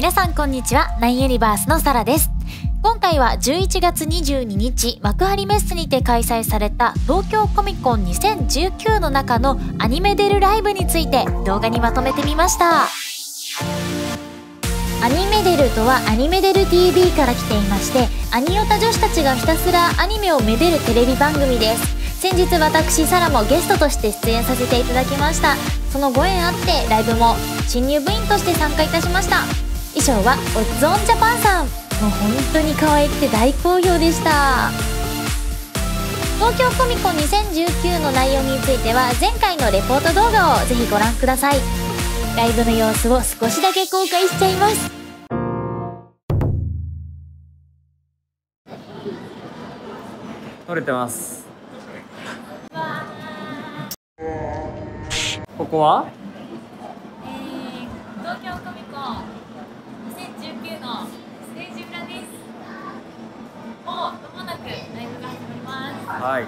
皆さんこんにちは。ナインユニバースのサラです。今回は11月22日幕張メッセにて開催された東京コミコン2019の中のアニメデルライブについて動画にまとめてみました。アニメデルとはアニメデル TV から来ていましてアニオタ女子たちがひたすらアニメをめでるテレビ番組です。先日私サラもゲストとして出演させていただきました。そのご縁あってライブも新入部員として参加いたしました。衣装はオッズオンジャパンさん。もう本当に可愛くて大好評でした。東京コミコン2019の内容については前回のレポート動画をぜひご覧ください。ライブの様子を少しだけ公開しちゃいます。撮れてます。ここは？はい。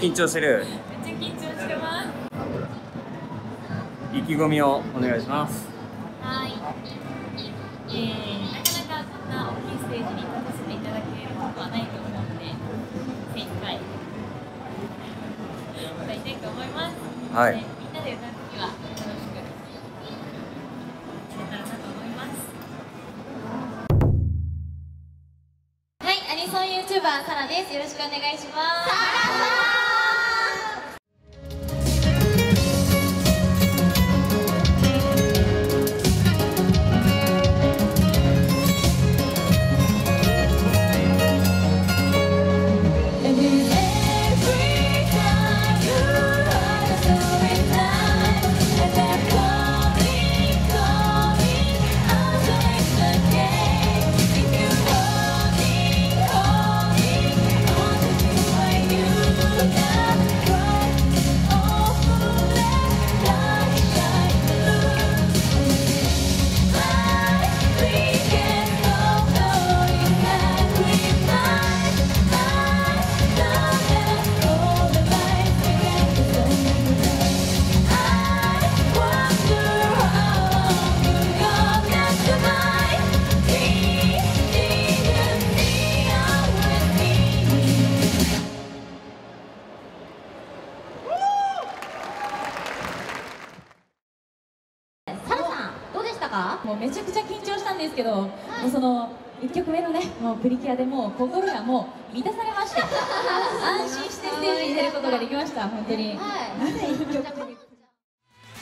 緊張してる？めっちゃ緊張してます。意気込みをお願いします。はい。えー、なかなかこんな大きいステージに立たせていただけることはないと思うので精一杯。歌いたいと思いますはい。ねみんなで歌うときは番サラです。よろしくお願いします。か？もうめちゃくちゃ緊張したんですけど、もうその1曲目のねもうプリキュアでもう心がもう満たされまして 安心してステージに出ることができました本当に。はい。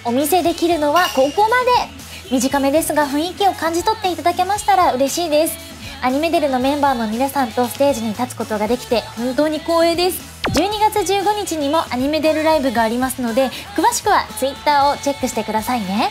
お見せできるのはここまで。短めですが雰囲気を感じ取っていただけましたら嬉しいです。アニメデルのメンバーの皆さんとステージに立つことができて本当に光栄です。12月15日にもアニメデルライブがありますので詳しくは Twitter をチェックしてくださいね